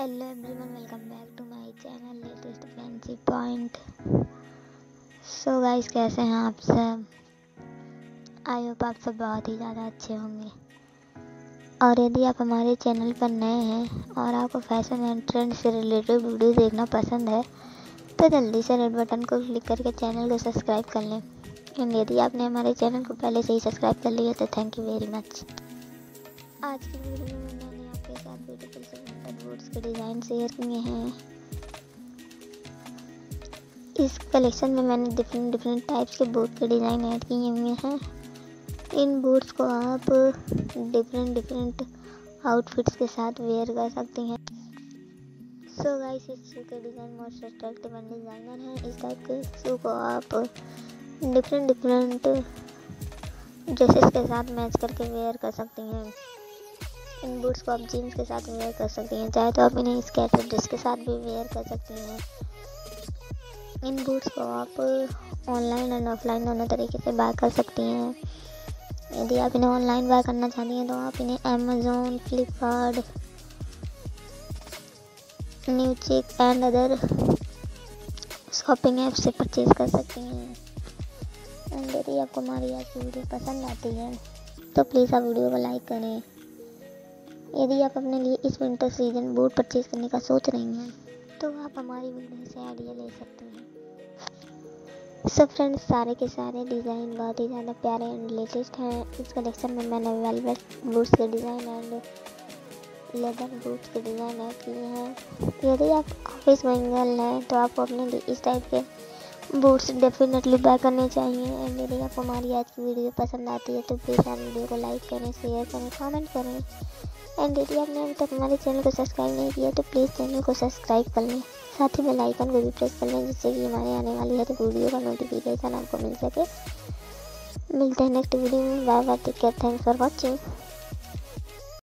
Hello everyone welcome back to my channel latest fancy point so guys कैसे हैं आप सब? आई होप आप सब बहुत ही ज़्यादा अच्छे होंगे। और यदि आप हमारे चैनल पर नए हैं और आपको फ़ैशन एंड ट्रेंड से रिलेटेड वीडियो देखना पसंद है तो जल्दी से रेड बटन को क्लिक करके चैनल को सब्सक्राइब कर लें। एंड यदि आपने हमारे चैनल को पहले से ही सब्सक्राइब कर लिया तो थैंक यू वेरी मच आज की वीडियो में डिज़ाइन शेयर किए हैं। इस कलेक्शन में मैंने डिफरेंट डिफरेंट टाइप्स के बूट के डिज़ाइन ऐड किए हुए हैं। इन बूट्स को आप डिफरेंट डिफरेंट आउटफिट्स के साथ वेयर कर सकती हैं। सो गाइस इस शू के design most attractive and designer हैं। इस टाइप के शू को आप डिफरेंट डिफरेंट ड्रेसेस के साथ मैच करके वेयर कर सकती हैं। इन बूट्स को आप जीन्स के साथ वेयर कर सकती हैं। चाहे तो आप इन्हें स्केटर ड्रेस के साथ भी वेयर कर सकती हैं। इन बूट्स को आप ऑनलाइन एंड ऑफलाइन दोनों तरीके से बाय कर सकती हैं। यदि आप इन्हें ऑनलाइन बाय करना चाहती हैं तो आप इन्हें Amazon Flipkart new chic and other shopping app से परचेज कर सकती हैं। एंड यदि आपको हमारी आज की वीडियो पसंद आती है तो प्लीज़ आप वीडियो को लाइक करें। यदि आप अपने लिए इस विंटर सीज़न बूट परचेज करने का सोच रही हैं तो आप हमारी वीडियो से आइडिया ले सकते हैं। सब फ्रेंड्स सारे के सारे डिज़ाइन बहुत ही ज़्यादा प्यारे एंड लेटेस्ट हैं। इस कलेक्शन में मैंने वेलवेट बूट्स के डिज़ाइन एंड लेदर बूट्स के डिज़ाइन ऐड किए हैं। यदि आप ऑफ़िस गर्ल हैं तो आपको अपने लिए इस टाइप के बूट्स डेफिनेटली बाय करने चाहिए। एंड यदि आपको हमारी आज की वीडियो पसंद आती है तो प्लीज़ आप वीडियो को लाइक करें शेयर करें कमेंट करें। एंड यदि आपने अभी तक हमारे चैनल को सब्सक्राइब नहीं किया तो प्लीज़ चैनल को सब्सक्राइब कर लें। साथ ही बेल आइकन को भी प्रेस कर लें, जिससे कि हमारे आने वाली हर वीडियो का नोटिफिकेशन आपको मिल सके। मिलते हैं नेक्स्ट वीडियो में। Bye bye take care thanks for watching